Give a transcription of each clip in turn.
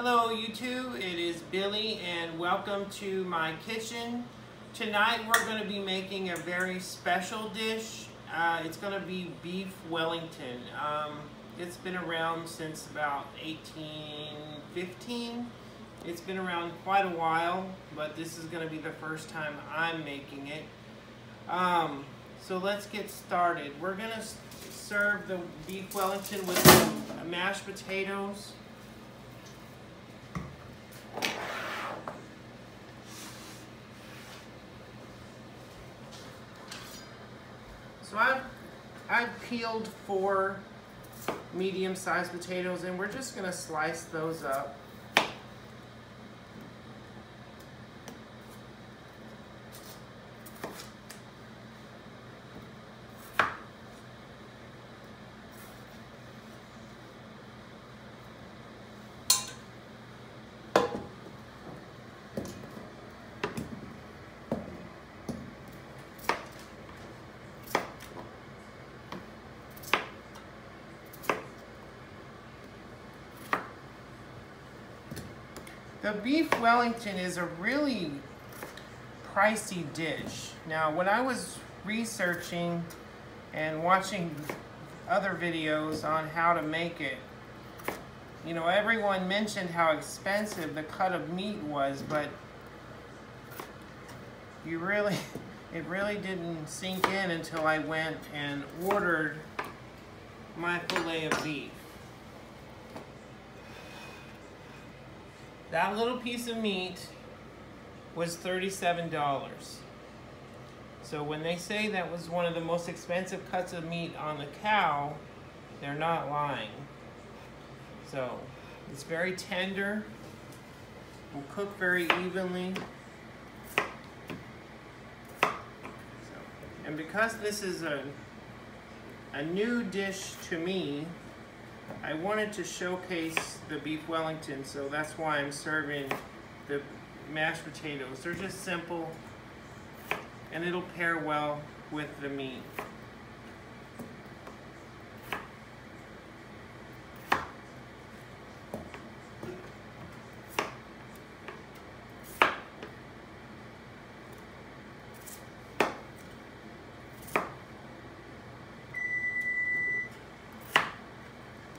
Hello YouTube, it is Billy and welcome to my kitchen. Tonight we're going to be making a very special dish. Uh, it's going to be beef Wellington. Um, it's been around since about 1815. It's been around quite a while, but this is going to be the first time I'm making it. Um, so let's get started. We're going to serve the beef Wellington with mashed potatoes. So I've, I've peeled four medium-sized potatoes and we're just gonna slice those up. The beef Wellington is a really pricey dish. Now, when I was researching and watching other videos on how to make it, you know, everyone mentioned how expensive the cut of meat was, but you really, it really didn't sink in until I went and ordered my filet of beef. That little piece of meat was $37. So when they say that was one of the most expensive cuts of meat on the cow, they're not lying. So it's very tender, will cook very evenly. And because this is a, a new dish to me, I wanted to showcase the beef Wellington, so that's why I'm serving the mashed potatoes. They're just simple, and it'll pair well with the meat.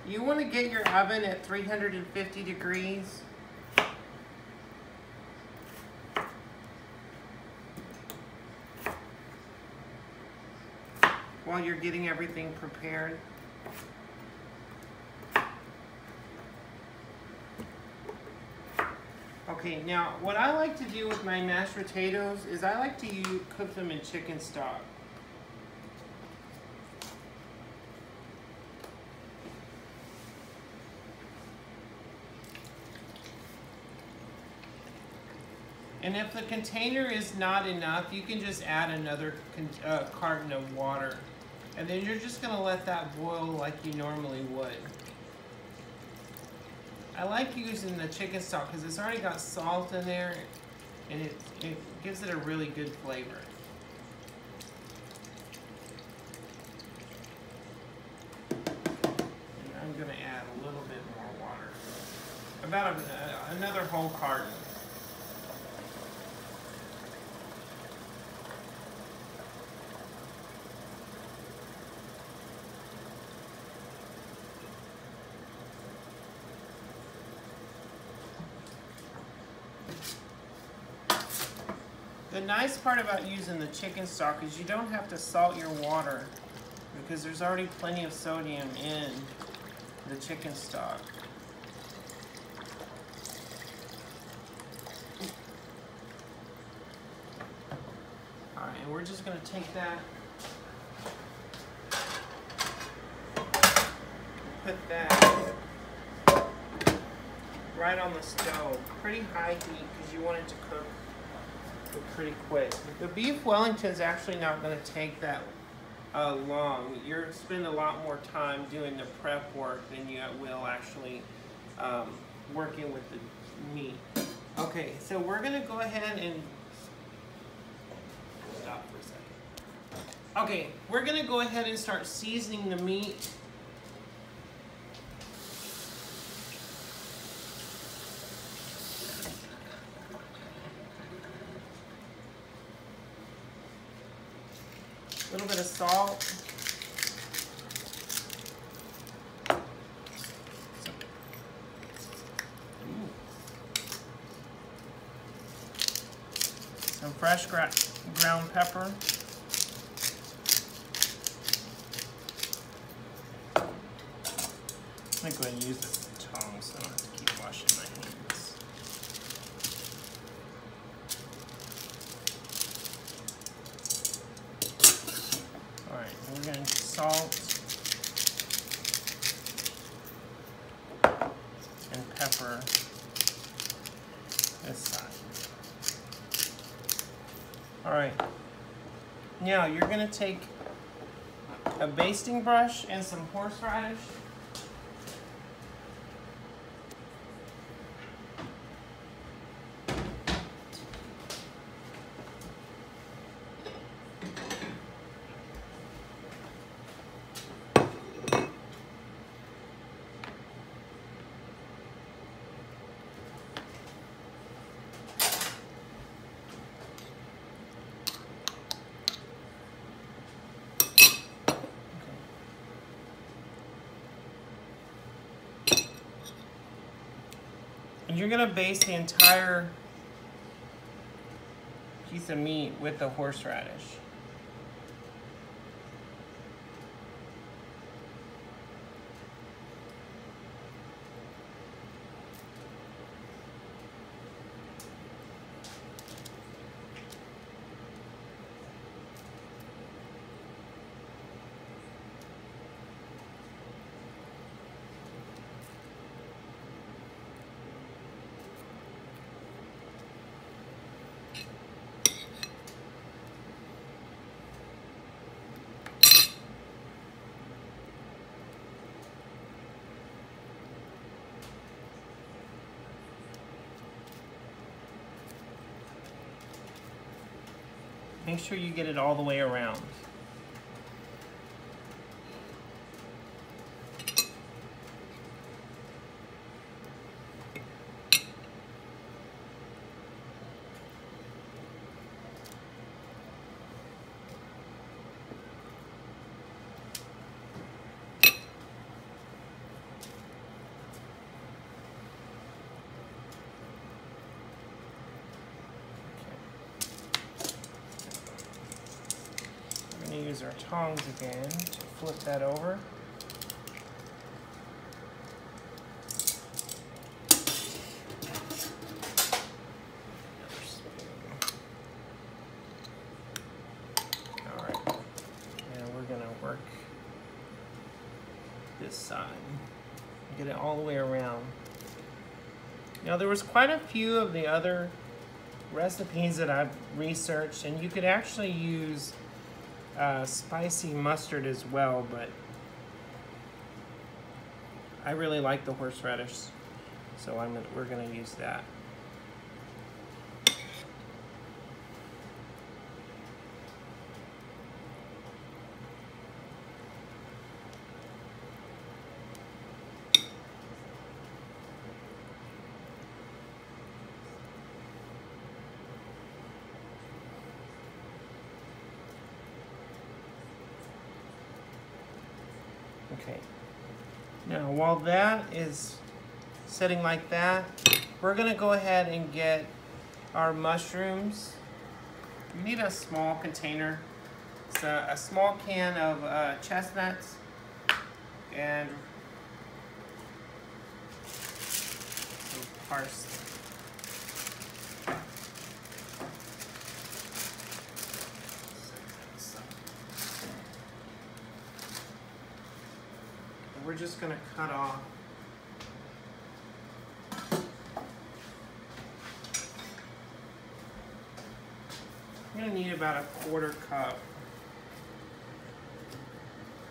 You want to get your oven at 350 degrees. While you're getting everything prepared. Okay, now what I like to do with my mashed potatoes is I like to use, cook them in chicken stock. And if the container is not enough, you can just add another uh, carton of water. And then you're just gonna let that boil like you normally would. I like using the chicken stock because it's already got salt in there and it, it gives it a really good flavor. And I'm gonna add a little bit more water. About a, another whole carton. Nice part about using the chicken stock is you don't have to salt your water because there's already plenty of sodium in the chicken stock. Alright, and we're just going to take that, put that right on the stove. Pretty high heat because you want it to cook pretty quick. The beef Wellington is actually not going to take that uh, long. You're spend a lot more time doing the prep work than you will actually um, working with the meat. Okay, so we're going to go ahead and stop for a second. Okay, we're going to go ahead and start seasoning the meat A little bit of salt. Some fresh gra ground pepper. I'm going to use the tongs so I don't have to keep washing my hands. Alright, we're going to salt and pepper this side. Alright, now you're going to take a basting brush and some horseradish you're gonna baste the entire piece of meat with the horseradish. Make sure you get it all the way around. going to use our tongs again to flip that over. This side. Get it all the way around. Now there was quite a few of the other recipes that I've researched and you could actually use uh, spicy mustard as well, but I really like the horseradish, so I'm we're gonna use that. Okay. Now, while that is sitting like that, we're gonna go ahead and get our mushrooms. You need a small container. It's a, a small can of uh, chestnuts and some parsley. we're just going to cut off I'm going to need about a quarter cup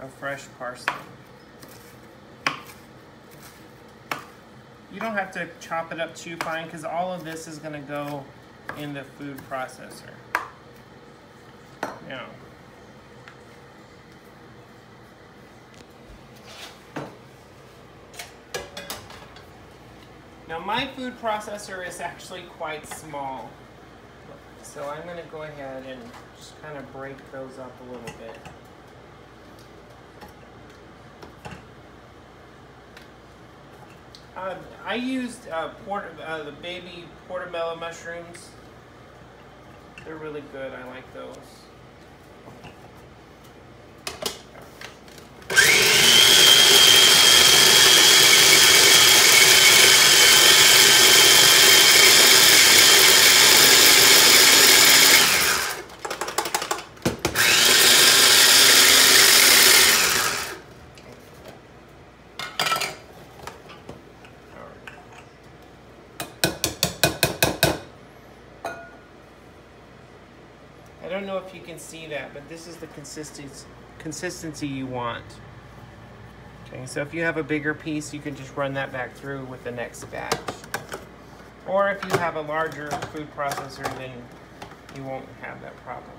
of fresh parsley. You don't have to chop it up too fine because all of this is going to go in the food processor. Now, Now my food processor is actually quite small. So I'm gonna go ahead and just kind of break those up a little bit. Uh, I used uh, port uh, the baby portobello mushrooms. They're really good. I like those. I don't know if you can see that, but this is the consistency consistency you want. Okay, so if you have a bigger piece, you can just run that back through with the next batch. Or if you have a larger food processor, then you won't have that problem.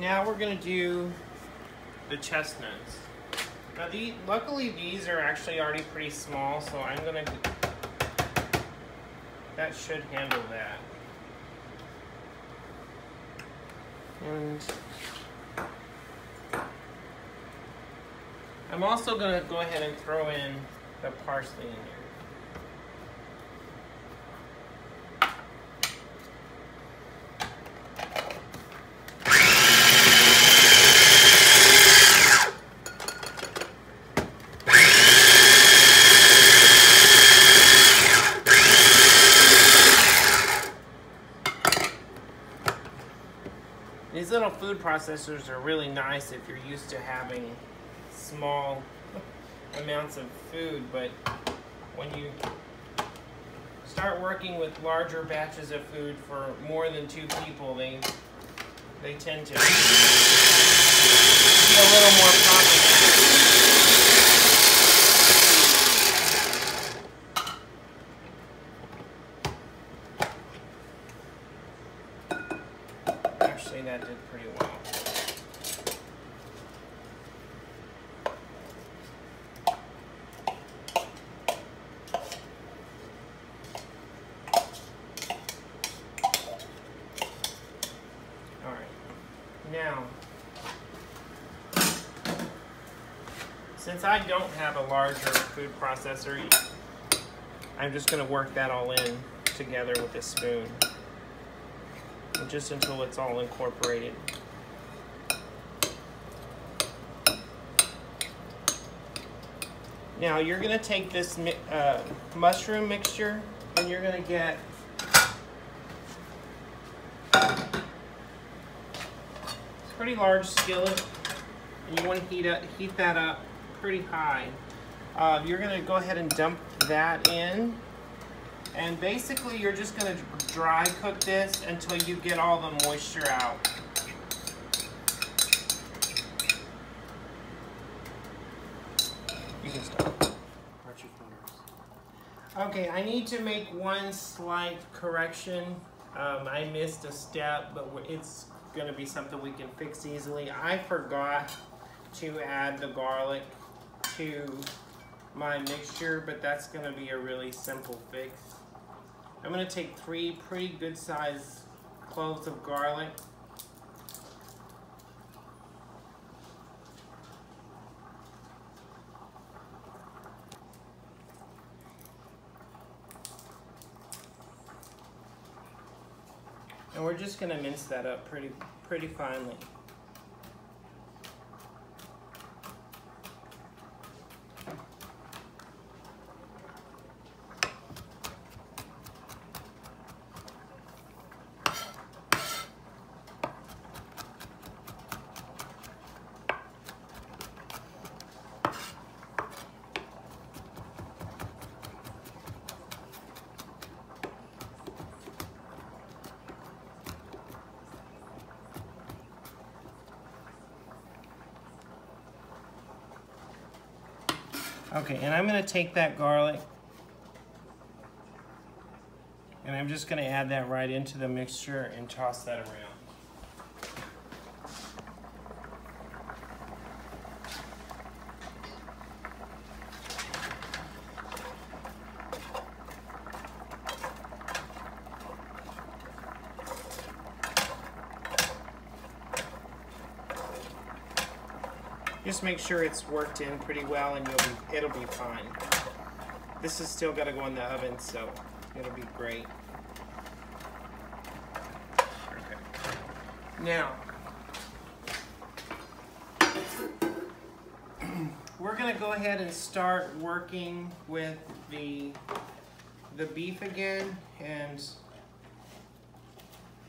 Now we're gonna do the chestnuts. Now, the, luckily these are actually already pretty small, so I'm gonna. That should handle that. And I'm also gonna go ahead and throw in the parsley in here. These little processors are really nice if you're used to having small amounts of food, but when you start working with larger batches of food for more than two people, they they tend to be a little more problematic. processor. I'm just gonna work that all in together with this spoon, just until it's all incorporated. Now you're gonna take this uh, mushroom mixture and you're gonna get pretty large skillet and you want to heat, up, heat that up pretty high. Uh, you're gonna go ahead and dump that in. And basically you're just gonna dry cook this until you get all the moisture out. You can start. Okay, I need to make one slight correction. Um, I missed a step, but it's gonna be something we can fix easily. I forgot to add the garlic to my mixture, but that's gonna be a really simple fix. I'm gonna take three pretty good sized cloves of garlic. And we're just gonna mince that up pretty, pretty finely. Okay, and I'm gonna take that garlic and I'm just gonna add that right into the mixture and toss that around. Just make sure it's worked in pretty well and you'll be, it'll be fine. This is still gotta go in the oven, so it'll be great. Now, we're gonna go ahead and start working with the, the beef again and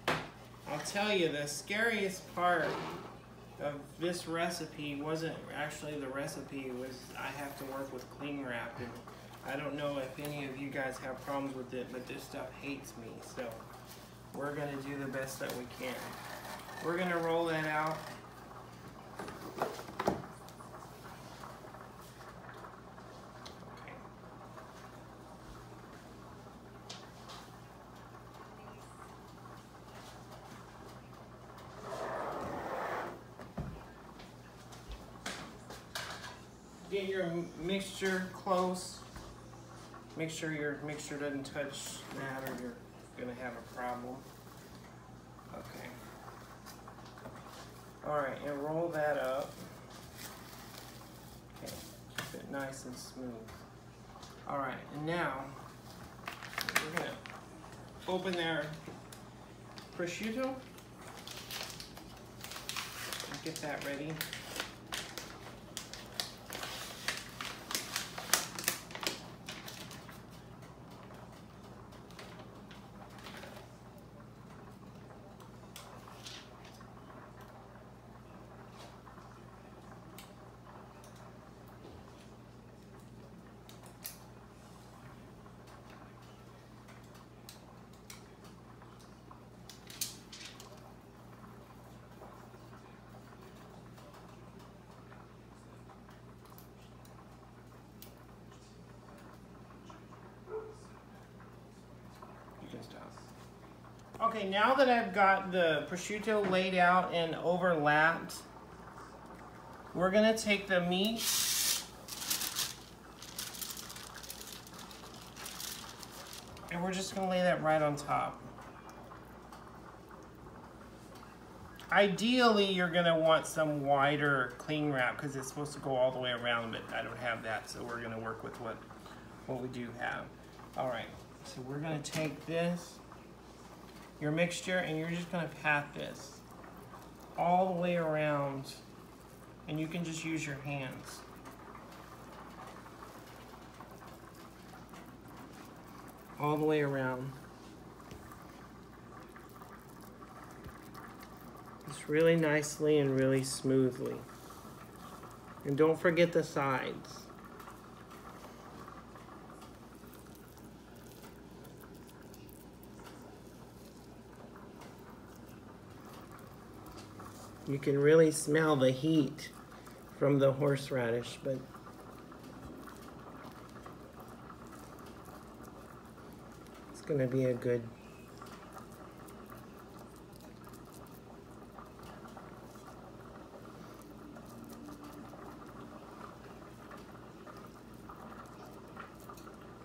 I'll tell you the scariest part of this recipe wasn't actually the recipe, it was I have to work with cling wrap. And I don't know if any of you guys have problems with it, but this stuff hates me. So we're gonna do the best that we can. We're gonna roll that out. get your mixture close. Make sure your mixture doesn't touch that or you're gonna have a problem. Okay. All right, and roll that up. Okay, keep it nice and smooth. All right, and now we're gonna open their prosciutto. Get that ready. Okay, now that I've got the prosciutto laid out and overlapped, we're gonna take the meat and we're just gonna lay that right on top. Ideally, you're gonna want some wider cling wrap because it's supposed to go all the way around, but I don't have that, so we're gonna work with what, what we do have. All right, so we're gonna take this your mixture and you're just gonna pat this all the way around and you can just use your hands. All the way around. Just really nicely and really smoothly. And don't forget the sides. You can really smell the heat from the horseradish, but it's going to be a good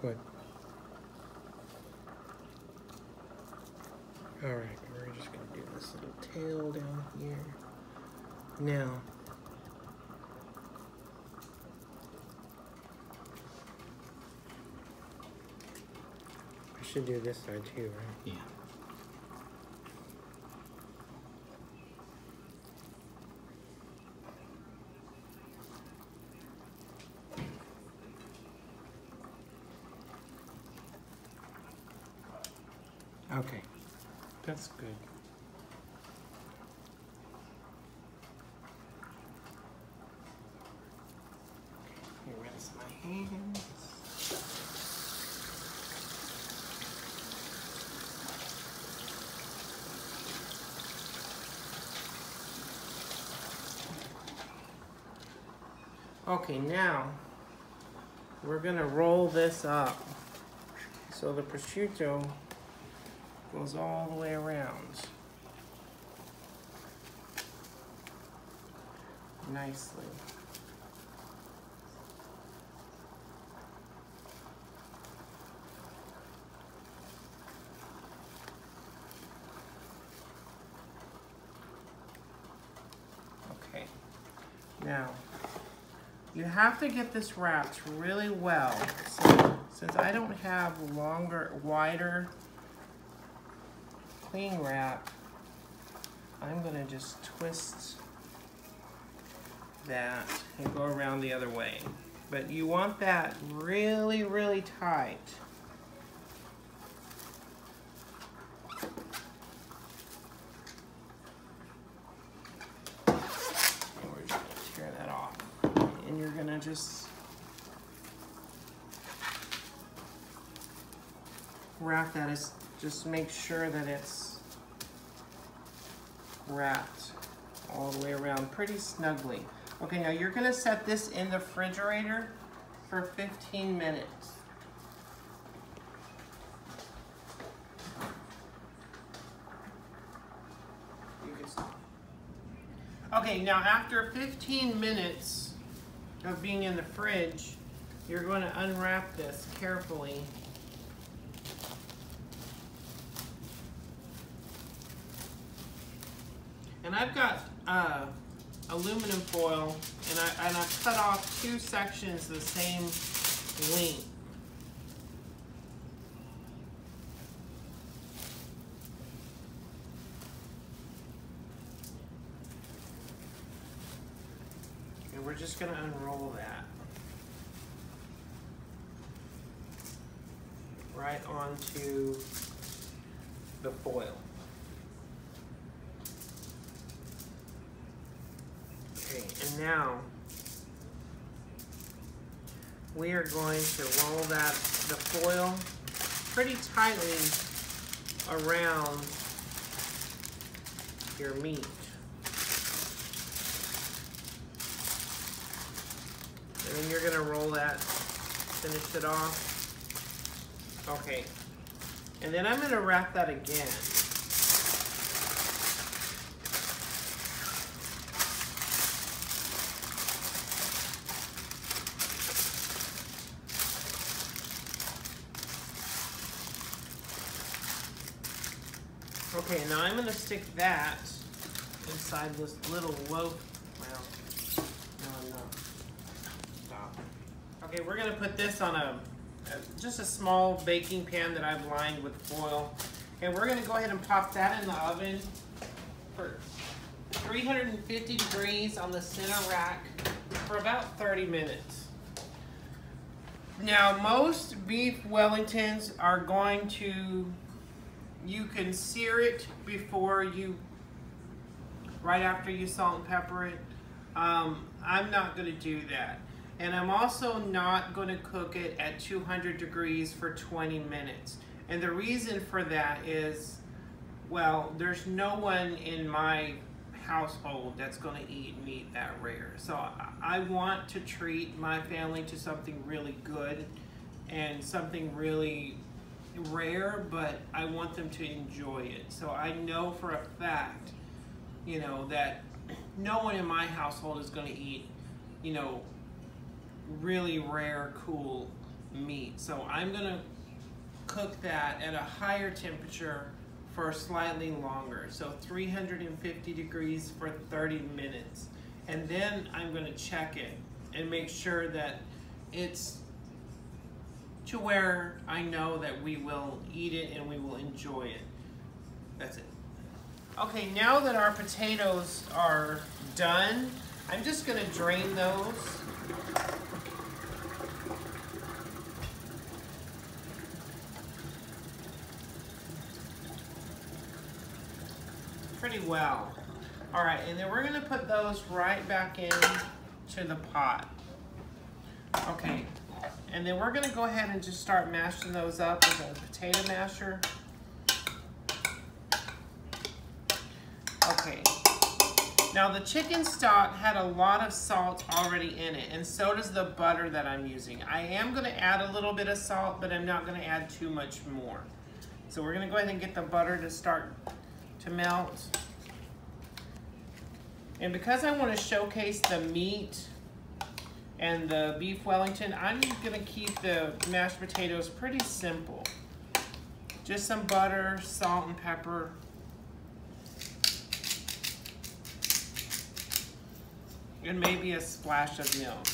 Good. All right, we're just gonna do this little tail down here. Now, I should do this side too, right? Yeah. Okay, that's good. Okay, rinse my hands. Okay, now we're gonna roll this up so the prosciutto goes all the way around. Nicely. Okay. Now, you have to get this wrapped really well. So, since I don't have longer, wider cling wrap, I'm gonna just twist that and go around the other way. But you want that really, really tight. And we're just gonna tear that off. And you're just wrap that as just make sure that it's wrapped all the way around pretty snugly. Okay, now you're gonna set this in the refrigerator for 15 minutes. Okay, now after 15 minutes of being in the fridge, you're going to unwrap this carefully And I've got uh, aluminum foil, and, I, and I've cut off two sections of the same length. Just gonna unroll that. Right onto the foil. Okay, and now we are going to roll that, the foil pretty tightly around your meat. And then you're gonna roll that, finish it off. Okay, and then I'm gonna wrap that again. Okay, now I'm gonna stick that inside this little loaf. Well, no, no. Stop. Okay, we're gonna put this on a, a just a small baking pan that I've lined with foil, and we're gonna go ahead and pop that in the oven for 350 degrees on the center rack for about 30 minutes. Now, most beef Wellingtons are going to you can sear it before you right after you salt and pepper it. Um, I'm not gonna do that. And I'm also not gonna cook it at 200 degrees for 20 minutes. And the reason for that is, well, there's no one in my household that's going to eat meat that rare. So I, want to treat my family to something really good and something really rare, but I want them to enjoy it. So I know for a fact, you know, that no one in my household is going to eat, you know, really rare, cool meat. So I'm going to cook that at a higher temperature for slightly longer. So 350 degrees for 30 minutes. And then I'm gonna check it and make sure that it's to where I know that we will eat it and we will enjoy it. That's it. Okay, now that our potatoes are done, I'm just gonna drain those. pretty well. All right, and then we're gonna put those right back in to the pot. Okay, and then we're gonna go ahead and just start mashing those up with a potato masher. Okay, now the chicken stock had a lot of salt already in it, and so does the butter that I'm using. I am gonna add a little bit of salt, but I'm not gonna add too much more. So we're gonna go ahead and get the butter to start to melt. And because I want to showcase the meat and the beef Wellington, I'm gonna keep the mashed potatoes pretty simple. Just some butter, salt and pepper. And maybe a splash of milk.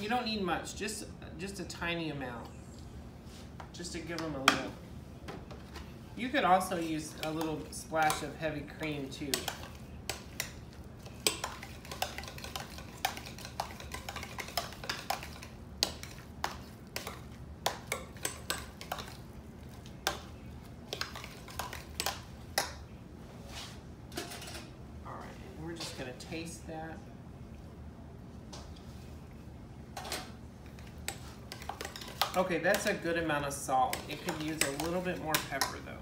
You don't need much, just just a tiny amount, just to give them a little. You could also use a little splash of heavy cream too. All right, we're just gonna taste that. Okay, that's a good amount of salt. It could use a little bit more pepper though.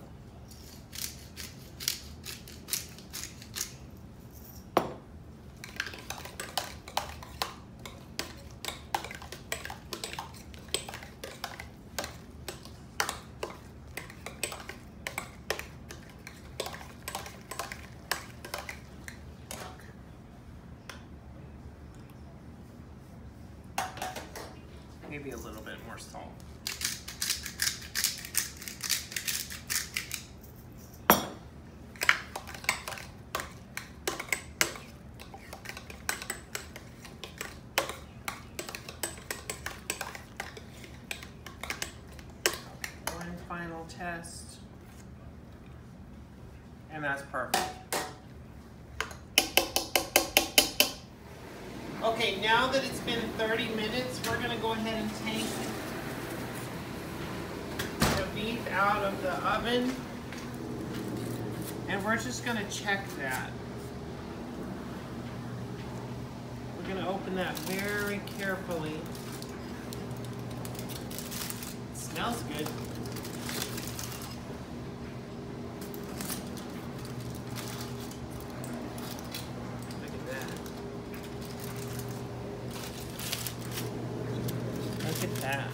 maybe a little bit more salt. One final test. And that's perfect. Okay, now that it's been 30 minutes, we're gonna go ahead and take the beef out of the oven. And we're just gonna check that. We're gonna open that very carefully. It smells good. Look at that.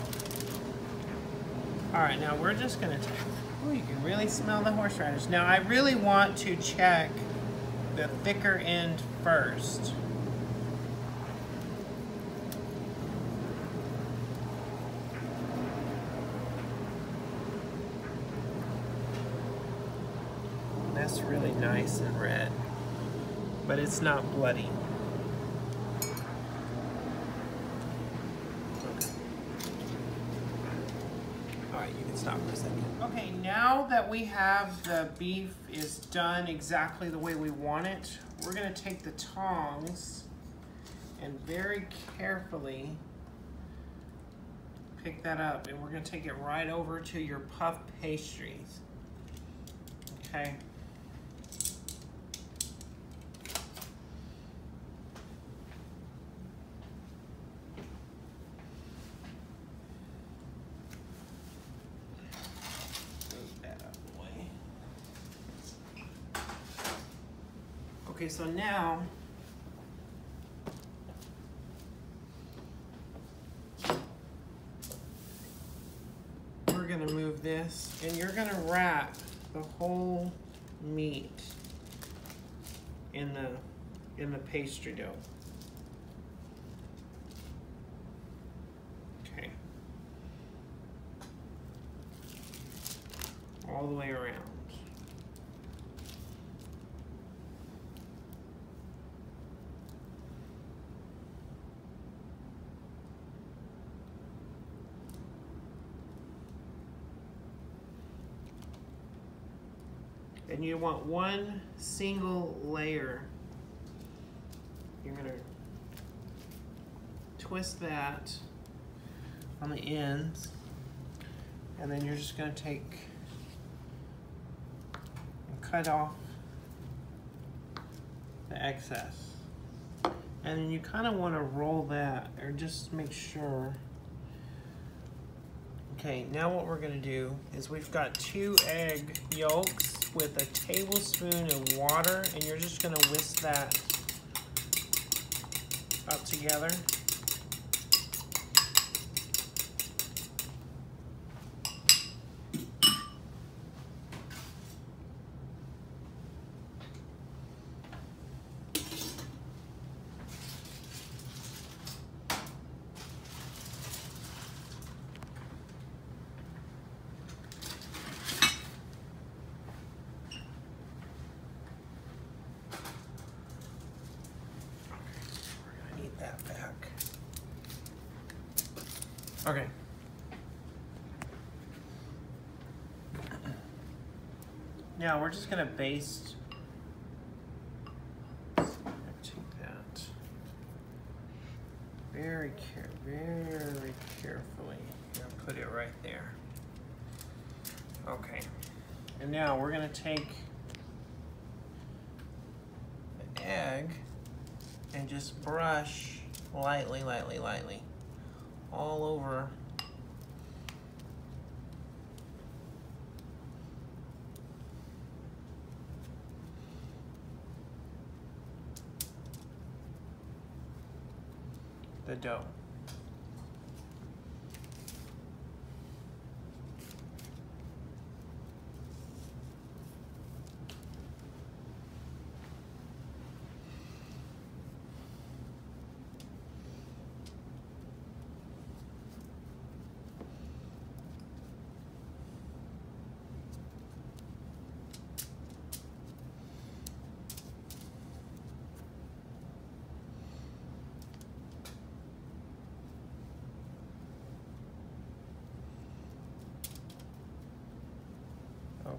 All right, now we're just gonna, oh, you can really smell the horseradish. Now I really want to check the thicker end first. That's really nice and red, but it's not bloody. right, you can stop for a second. Okay, now that we have the beef is done exactly the way we want it, we're gonna take the tongs and very carefully pick that up and we're gonna take it right over to your puff pastries. Okay. Move that out of the way. Okay, so now we're gonna move this and you're gonna wrap the whole meat in the in the pastry dough. Okay. All the way around. And you want one single layer. You're gonna twist that on the ends, and then you're just gonna take and cut off the excess. And then you kind of want to roll that, or just make sure. Okay, now what we're gonna do is we've got two egg yolks with a tablespoon of water and you're just gonna whisk that up together. We're gonna need that back. Okay. Now we're just gonna baste. That very care, very carefully. Put it right there. Okay. And now we're gonna take the egg and just brush lightly, lightly, lightly all over the dough.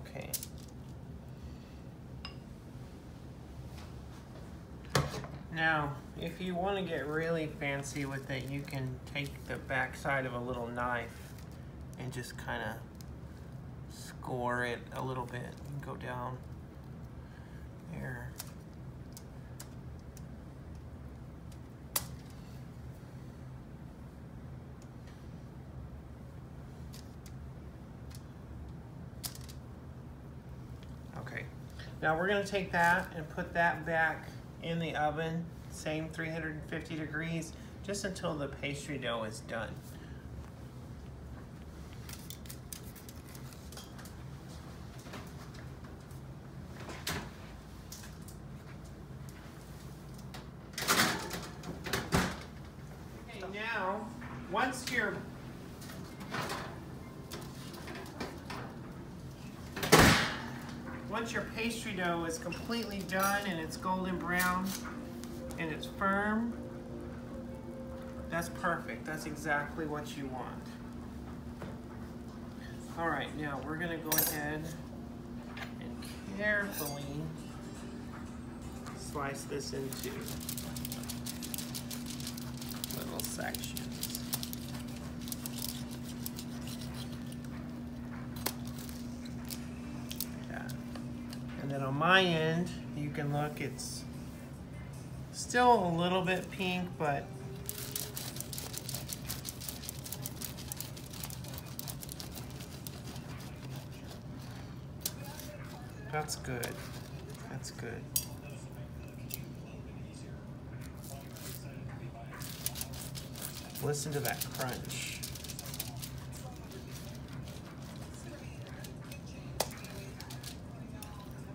Okay. Now, if you want to get really fancy with it, you can take the back side of a little knife and just kind of score it a little bit and go down there. Okay, now we're gonna take that and put that back in the oven, same 350 degrees, just until the pastry dough is done. Okay, now, once your Once your pastry dough is completely done and it's golden brown and it's firm, that's perfect. That's exactly what you want. All right, now we're gonna go ahead and carefully slice this into little sections. Like that. And then on my end, you can look, it's still a little bit pink, but That's good. That's good. Listen to that crunch.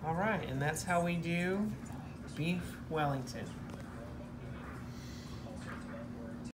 All right, and that's how we do beef Wellington.